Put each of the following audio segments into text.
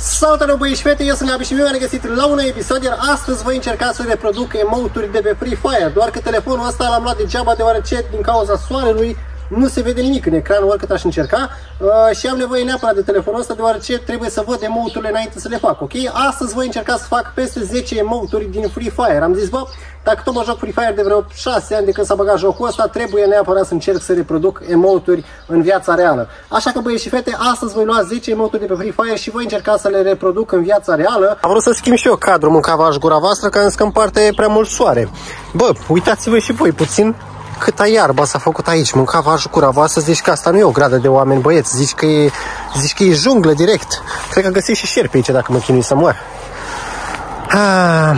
Salutare băieți și fete, eu sunt Gabi și mi-am regăsit la un episod, iar astăzi voi încerca să reproduc emoturi de pe Free Fire, doar că telefonul ăsta l-am luat degeaba deoarece din cauza soarelui nu se vede nimic în ecran, oricât aș încerca uh, și am nevoie neapărat de telefonul ăsta deoarece trebuie să văd emoturile înainte să le fac, ok? Astăzi voi încerca să fac peste 10 emoturi din Free Fire. Am zis, bă, dacă tot mă joc Free Fire de vreo 6 ani de când s-a băgat jocul ăsta, trebuie neapărat să încerc să reproduc emoturi în viața reală. Așa că băieți și fete, astăzi voi lua 10 emoturi de pe Free Fire și voi încerca să le reproduc în viața reală. Am vrut să schimb și eu cadrul, mâncavaș gura voastră, că în parte e prea mult soare. Bă, uitați-vă și voi puțin câta iarba s-a făcut aici. Mâncava jucura voastră, zici că asta nu e o gradă de oameni băieți, zici că e, zici că e junglă direct. Cred că găsești și șerpi aici dacă mă chinui să mor. Ah.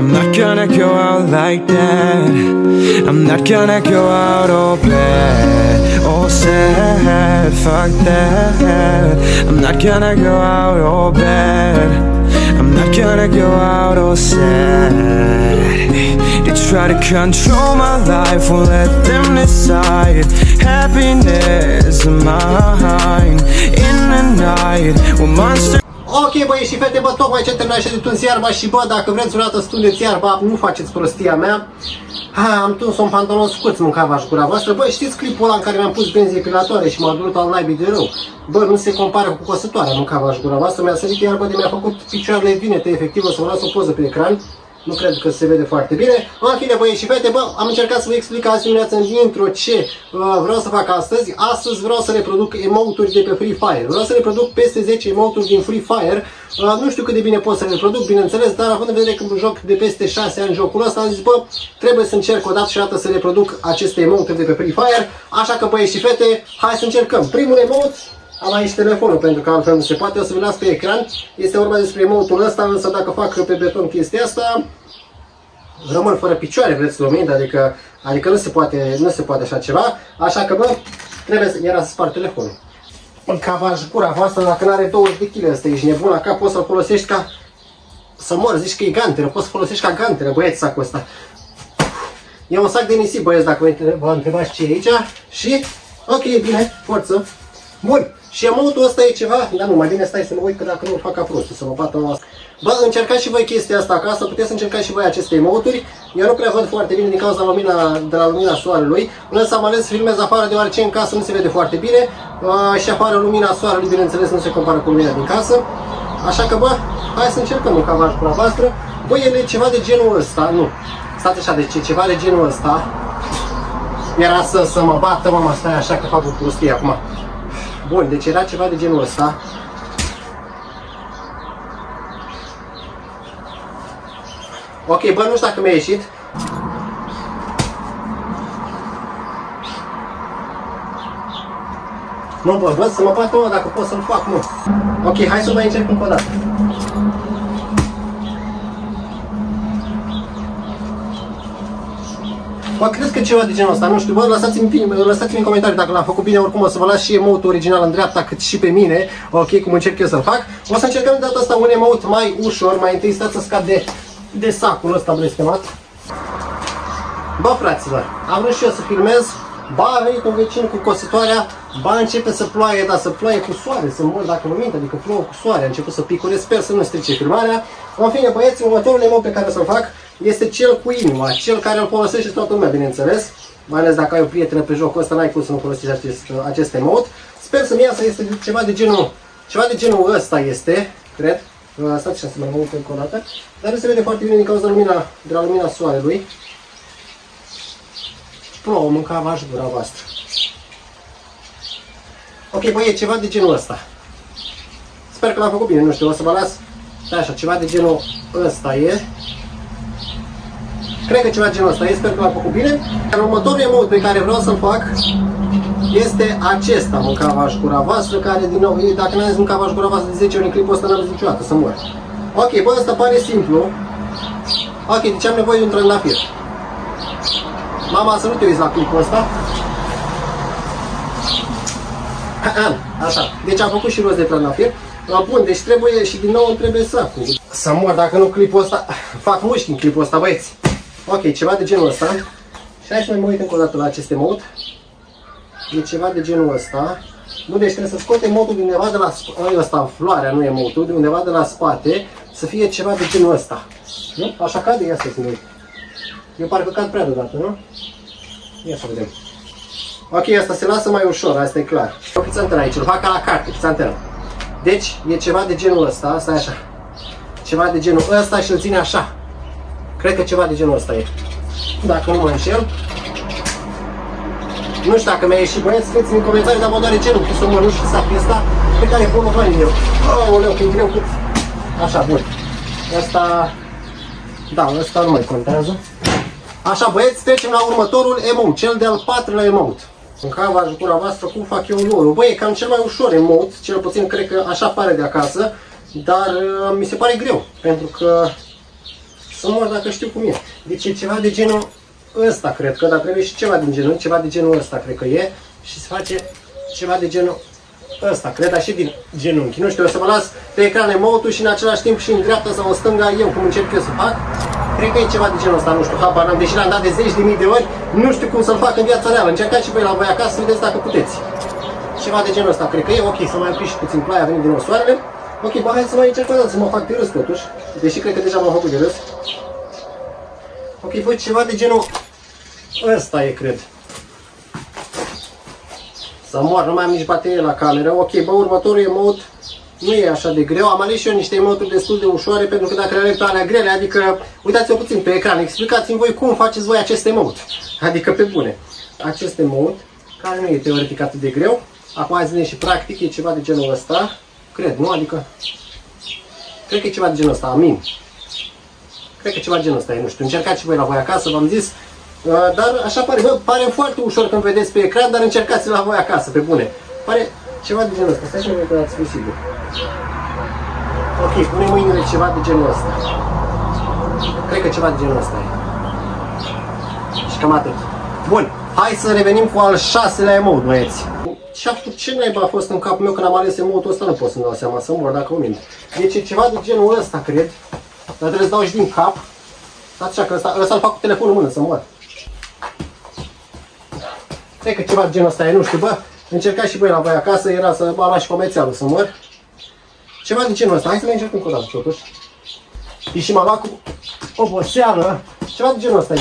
I'm not gonna go out like that I'm not gonna go out all bad All sad, fuck that I'm not gonna go out all bad I'm not gonna go out all sad. They try to control my life, won't let them decide. Happiness of mine In the night, when monsters Ok, băieți și fete, bă, tocmai ce terminat și de tuns iarba și bă, dacă vreți vreodată să tundeți iarba, nu faceți prostia mea. Ha, am tuns un pantalon scurt, mâncava gura voastră. Bă, știți clipul ăla în care mi-am pus benzi epilatoare și m-a durut al naibii de rău? Bă, nu se compară cu cosătoarea mâncava gura voastră. Mi-a sărit iarba de mi-a făcut picioarele vinete, efectiv, o să vă las o poză pe ecran. Nu cred că se vede foarte bine. În fine, băieți și fete, bă, am încercat să vă explic azi dimineața în intro ce uh, vreau să fac astăzi. Astăzi vreau să reproduc emoturi de pe Free Fire. Vreau să reproduc peste 10 emoturi din Free Fire. Uh, nu știu cât de bine pot să le reproduc, bineînțeles, dar având în vedere că joc de peste 6 ani jocul ăsta, am zis, bă, trebuie să încerc o dată și o dată să reproduc aceste emoturi de pe Free Fire. Așa că, băieți și fete, hai să încercăm. Primul emote am aici telefonul pentru că altfel nu se poate, o să vi las pe ecran. Este vorba despre emotul ăsta, însă dacă fac pe beton chestia asta, rămân fără picioare, vreți să minte, adică, adică nu, se poate, nu se poate așa ceva, așa că, bă, trebuie să, era să spar telefonul. În cavaj gura voastră, dacă nu are 20 de kg ăsta, ești nebun la cap, poți să-l folosești ca să mor, zici că e ganteră, poți să folosești ca ganteră, băieți, sacul ăsta. E un sac de nisip, băieți, dacă vă întrebați ce e aici și, ok, bine, forță. Bun, și emotul ăsta e ceva, dar nu, mai bine stai să mă uit că dacă nu fac ca prostul, să mă bată asta. Bă, încercați și voi chestia asta acasă, puteți să încercați și voi aceste emoturi. Eu nu prea văd foarte bine din cauza lumina, de la lumina soarelui, însă am ales să filmez afară deoarece în casă nu se vede foarte bine uh, și afară lumina soarelui, bineînțeles, nu se compară cu lumina din casă. Așa că, bă, hai să încercăm un cavaj cu la voastră. Bă, e ceva de genul ăsta, nu, stați așa, deci ceva de genul ăsta. Era să, să mă bată, mama, stai așa că fac o prostie acum. Bun, deci era ceva de genul ăsta. Ok, bă, nu știu dacă mi-a ieșit. Nu, bă, bă, să mă bată mă, dacă pot să-l fac, nu. Ok, hai să mai încerc încă o dată. Bă, crezi că ceva de genul ăsta, nu știu, bă, lăsați-mi, lăsați în comentarii dacă l-am făcut bine, oricum o să vă las și emote original în dreapta, cât și pe mine, ok, cum încerc eu să-l fac. O să încercăm de data asta un emote mai ușor, mai întâi stați să scap de, de sacul ăsta blestemat. Bă, fraților, am vrut și eu să filmez, ba a venit un vecin cu cositoarea, ba începe să ploaie, dar să ploaie cu soare, să mor dacă mă mint, adică plouă cu soare, a început să picure, sper să nu strice filmarea. În fine, băieți, următorul emote pe care o să-l fac este cel cu inima, cel care îl folosește toată lumea, bineînțeles. Mai ales dacă ai o prietenă pe jocul ăsta, n-ai cum să nu folosești acest, acest emot. Sper să-mi iasă, este ceva de genul, ceva de genul ăsta este, cred. Stați așa să mă mult încă o dată. Dar nu se vede foarte bine din cauza lumina, de la lumina soarelui. Plouă, mâncava și gura voastră. Ok, băi, e ceva de genul ăsta. Sper că l-am făcut bine, nu știu, o să vă las. Da, așa, ceva de genul ăsta e. Cred că ceva genul ăsta e, sper că l-am făcut bine. Iar următorul emot pe care vreau să-l fac este acesta, mâncava gura voastră, care din nou, dacă n-am zis mâncava gura voastră de 10 ori în clipul ăsta, n-am zis niciodată să mor. Ok, bă, ăsta pare simplu. Ok, deci am nevoie de un trandafir. Mama, să nu te uiți la clipul ăsta. Așa, deci am făcut și rost de trandafir. Bun, deci trebuie și din nou îmi trebuie sacul. Să mor, dacă nu clipul ăsta, fac mușchi în clipul ăsta, băieți. Ok, ceva de genul ăsta. Și hai să mai mă uit încă o dată la acest emot. E ceva de genul ăsta. Nu, deci trebuie să scoate emotul de undeva de la spate, ăsta, floarea, nu emotul, de undeva de la spate, să fie ceva de genul ăsta. Nu? Așa cade? Ia să se uit. Eu parcă cad prea deodată, nu? Ia să vedem. Ok, asta se lasă mai ușor, asta e clar. O pizanteră aici, îl fac ca la carte, pizanteră. Deci, e ceva de genul ăsta, asta e așa. Ceva de genul ăsta și îl ține așa. Cred că ceva de genul ăsta e. Dacă nu mă înșel. Nu știu dacă mi-a ieșit băieți, scrieți în comentarii, dar mă doare cerul, că să mă nu știu să asta, pe care e bunul banii eu. Aoleu, că e greu cât. Așa, bun. Asta, da, asta nu mai contează. Așa băieți, trecem la următorul emote, cel de-al patrulea emote. În cava jucura voastră, cum fac eu lor. Băi, e cam cel mai ușor emote, cel puțin cred că așa pare de acasă, dar uh, mi se pare greu, pentru că să mor dacă știu cum e. Deci e ceva de genul ăsta, cred că, dar trebuie și ceva din genul, ceva de genul ăsta, cred că e, și se face ceva de genul ăsta, cred, așa din genunchi. Nu știu, o să mă las pe ecran emote și în același timp și în dreapta sau în stânga eu, cum încerc eu să fac. Cred că e ceva de genul ăsta, nu știu, habar n-am, deși l-am dat de zeci de mii de ori, nu știu cum să-l fac în viața reală. Încercați și voi la voi acasă să vedeți dacă puteți. Ceva de genul ăsta, cred că e ok, să mai opri și puțin ploaia, a venit din nou soarele. Ok, bă, hai să mai încerc o dată să mă fac de râs totuși, deși cred că deja m-am făcut de râs. Ok, băi, ceva de genul ăsta e, cred. Să mor, nu mai am nici baterie la cameră. Ok, bă, următorul emote nu e așa de greu. Am ales și eu niște emoturi destul de ușoare pentru că dacă le aleg pe alea grele, adică uitați-vă puțin pe ecran, explicați-mi voi cum faceți voi acest emote. Adică pe bune. Acest emote, care nu e teoretic atât de greu, acum azi vine și practic, e ceva de genul ăsta. Cred, nu? Adică, cred că e ceva de genul ăsta, amin. Cred că ceva de genul ăsta e, nu știu, încercați și voi la voi acasă, v-am zis, Uh, dar așa pare, bă, pare foarte ușor când vedeți pe ecran, dar încercați la voi acasă, pe bune. Pare ceva de genul ăsta. Stai să mă uit ați fi sigur. Ok, pune mâinile ceva de genul ăsta. Cred că ceva de genul ăsta e. Și cam atât. Bun, hai să revenim cu al șaselea emote, băieți. Ce a făcut, ce naiba a fost în capul meu când am ales emote ăsta, nu pot să-mi dau seama, să mor dacă o mint. Deci e ceva de genul ăsta, cred. Dar trebuie să dau și din cap. Stați așa că ăsta, ăsta îl fac cu telefonul în mână, să mor. Cred că ceva de genul ăsta e, nu știu, bă, încercați și voi la voi acasă, era să mă și comerțialul să mor. Ceva de genul ăsta, hai să mai încercăm cu o dată, totuși. Și m-am luat cu oboseală, ceva de genul ăsta e.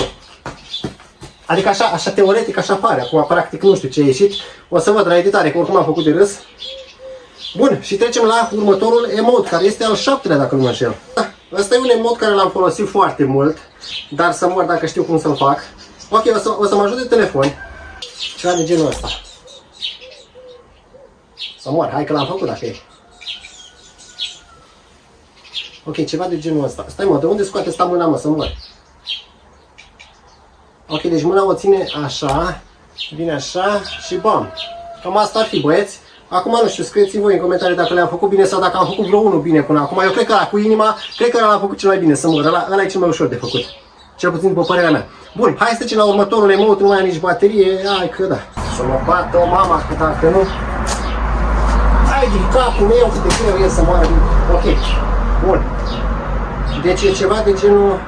Adică așa, așa teoretic, așa pare, acum practic nu știu ce a ieșit. O să văd la editare, că oricum am făcut de râs. Bun, și trecem la următorul emote, care este al șaptelea, dacă nu mă înșel. Da, ăsta e un emote care l-am folosit foarte mult, dar să mor dacă știu cum să-l fac. Ok, o să, o să mă ajut de telefon. Ceva de genul ăsta. Să mor, hai că l-am făcut dacă e. Ok, ceva de genul ăsta. Stai mă, de unde scoate asta mâna mă, să mor? Ok, deci mâna o ține așa, vine așa și bam. Cam asta ar fi, băieți. Acum nu știu, scrieți-mi voi în comentarii dacă le-am făcut bine sau dacă am făcut vreo unul bine până acum. Eu cred că la cu inima, cred că l-am făcut cel mai bine să mor. Ăla, ăla e cel mai ușor de făcut. Cel puțin după părerea mea. Bun, hai să trecem la următorul emote, nu mai am nici baterie, hai că da. Să mă bată o mama, că dacă nu... Hai din capul meu cât de greu e să moară din... Ok, bun. Deci e ceva de genul...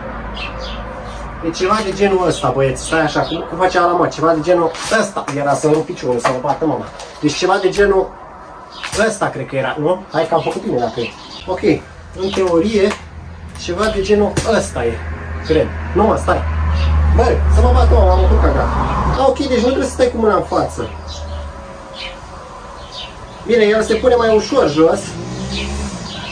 E ceva de genul ăsta, băieți, stai așa, cum, cum facea la mă, ceva de genul ăsta era să rup piciorul, să mă bată mama. Deci ceva de genul ăsta cred că era, nu? Hai că am făcut bine dacă e. Ok, în teorie, ceva de genul ăsta e, cred. Nu mă, stai. Bă, să mă bată mama, am încurcat gata. Ah, ok, deci nu trebuie să stai cu mâna în față. Bine, el se pune mai ușor jos.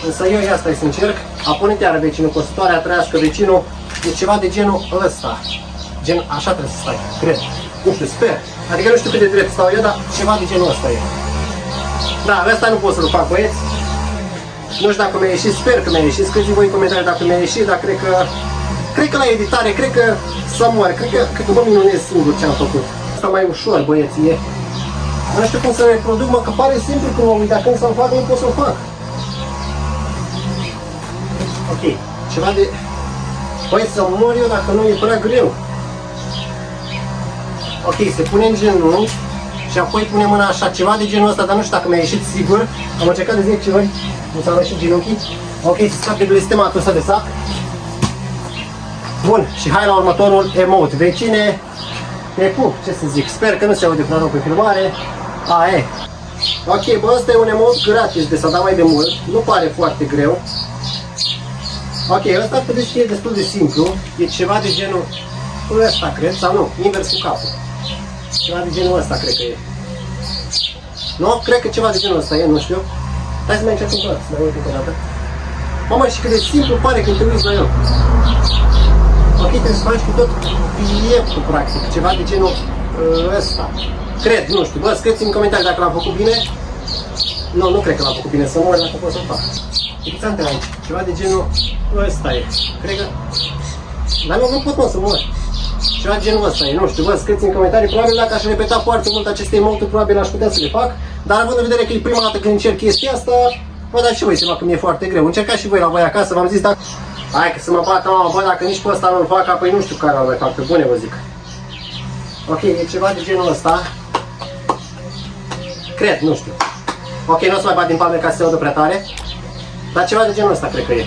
Însă eu ia stai să încerc. A pune iară vecinul costitoare, a trăiască vecinul. E ceva de genul ăsta. Gen, așa trebuie să stai, cred. Nu știu, sper. Adică nu știu cât de drept stau eu, dar ceva de genul ăsta e. Da, ăsta nu pot să-l fac, băieți. Nu știu dacă mi-a ieșit, sper că mi-a ieșit. Scrieți voi în comentarii dacă mi-a ieșit, dar cred că... Cred că la editare, cred că să mor. Cred că, cred că mă minunez singur ce am făcut. Asta mai ușor, băieți, e. Nu știu cum să reproduc, mă, că pare simplu cum mă uit, dar când să-l fac, nu pot să-l fac. Ok, ceva de... Păi să mor eu dacă nu e prea greu. Ok, se pune în genunchi și apoi pune mâna așa, ceva de genul ăsta, dar nu știu dacă mi-a ieșit sigur. Am încercat de 10 ori, nu s-au ieșit genunchii. Ok, să scap de blestematul ăsta de sac. Bun, și hai la următorul emote. Vecine, Te pup, ce să zic, sper că nu se aude prea rău pe filmare. A, e. Ok, bă, ăsta e un emot gratis de s-a dat mai de mult, nu pare foarte greu. Ok, ăsta ar putea să fie destul de simplu, e ceva de genul ăsta, cred, sau nu, invers cu capul. Ceva de genul ăsta, cred că e. Nu? Cred că ceva de genul ăsta e, nu știu. Hai să mai încercăm cu să mai uit încă o dată. Mamă, și cât de simplu pare când te uiți la el. Ok, trebuie să faci cu tot pieptul, practic, ceva de genul uh, ăsta. Cred, nu știu, bă, scrieți în comentarii dacă l-am făcut bine. Nu, nu cred că l-am făcut bine, să mor dacă pot să-l fac. Interesant aici, ceva de genul ăsta e. Cred că... Dar nu, nu pot mă să mor. Ceva de genul ăsta e, nu știu, bă, scrieți în comentarii, probabil dacă aș repeta foarte mult aceste emote, probabil aș putea să le fac, dar având în vedere că e prima dată când încerc chestia asta, vă dați și voi seama că mi-e foarte greu. Încercați și voi la voi acasă, v-am zis, dacă... Hai că să mă bată, mă, bă, dacă nici pe ăsta nu-l fac, apoi nu știu care al mai fac, pe bune vă zic. Ok, e ceva de genul ăsta. Cred, nu știu. Ok, nu o să mai bat din palme ca să se audă prea tare. Dar ceva de genul ăsta cred că e.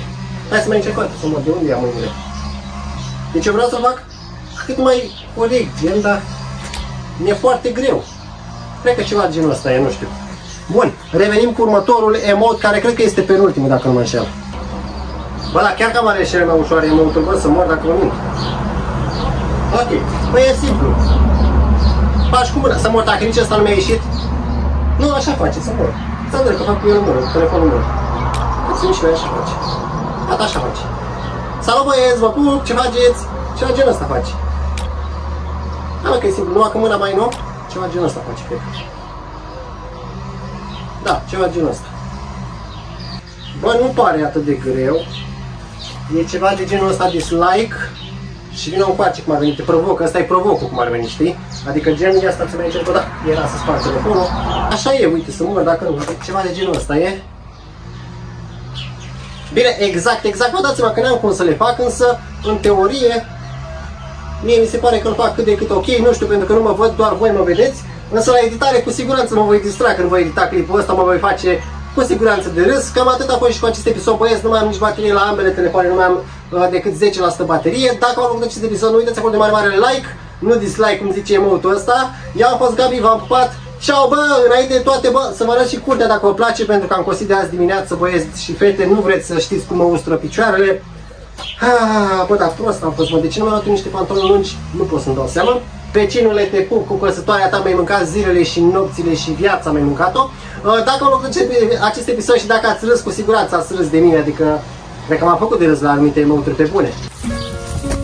Hai să mai încercăm, să mă de unde am mâinile. Deci eu vreau să fac cât mai corect, gen, dar mi-e foarte greu. Cred că ceva de genul ăsta e, nu știu. Bun, revenim cu următorul emot, care cred că este penultimul, dacă nu mă înșel. Bă, dar chiar cam are cele mai ușoare emotul, bă, să mor dacă mă mint. Ok, băi, e simplu. Faci cu mâna, să mor, dacă nici ăsta nu mi-a ieșit. Nu, așa face, să mor. Să că fac cu el în mână, cu telefonul meu. Îți și așa face. Gata, așa face. Salut băieți, vă pup, ce faceți? Ceva genul ăsta face. Da, mă, că e simplu, numai că mâna mai nu, ceva genul ăsta face, cred. Da, ceva genul ăsta. Bă, nu pare atât de greu. E ceva de genul ăsta dislike și vină un coace cum ar veni, te provocă, ăsta e provocul cum ar veni, știi? Adică genul asta ți mai încerc, da, era să sparg telefonul. Așa e, uite, să mor dacă nu, ceva de genul ăsta e. Bine, exact, exact, vă dați seama că n-am cum să le fac, însă, în teorie, mie mi se pare că îl fac cât de cât ok, nu știu, pentru că nu mă văd, doar voi mă vedeți, însă la editare cu siguranță mă voi distra când voi edita clipul ăsta, mă voi face cu siguranță de râs. Cam atât a fost și cu acest episod, băieți, nu mai am nici baterie la ambele telefoane, nu mai am uh, decât 10% baterie. Dacă v-a plăcut acest episod, nu uitați acolo de mare mare like, nu dislike, cum zice emotul ăsta. Eu am fost Gabi, v-am pupat. Ciao, bă, înainte de toate, bă, să vă arăt și curtea dacă vă place, pentru că am cosit de azi dimineață, băieți și fete, nu vreți să știți cum mă ustră picioarele. Ah, bă, dar prost am fost, mă, de ce nu mi-am luat niște pantaloni lungi? Nu pot să-mi dau seama. Vecinule, te pup cu căsătoarea ta, mai mâncat zilele și nopțile și viața, mai mâncat-o. Uh, dacă vă plăcut acest episod și dacă ați râs, cu siguranță ați râs de mine, adică cred că m-am făcut de râs la anumite emoturi pe bune.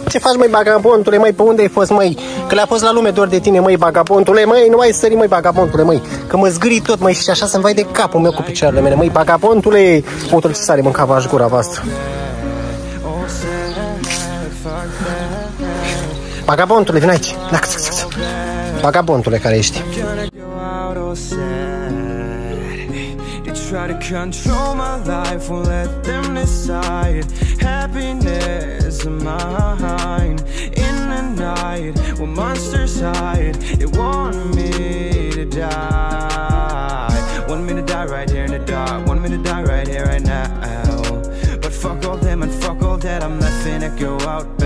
Ce faci, măi, bagabontule, măi, pe unde ai fost, măi? Că le-a fost la lume doar de tine, măi, bagabontule, măi, nu mai sări, măi, bagabontule, măi. Că mă zgâri tot, măi, și așa să-mi vai de capul meu cu picioarele mele, măi, bagabontule. Motul ce sare, mâncava aș gura voastră. Vagabontule, vin aici. Care ești. Happiness of mine In the night, when monsters hide want me to die Want me to die right here in the dark Want me to die right here, right now But fuck all them and fuck all that I'm go out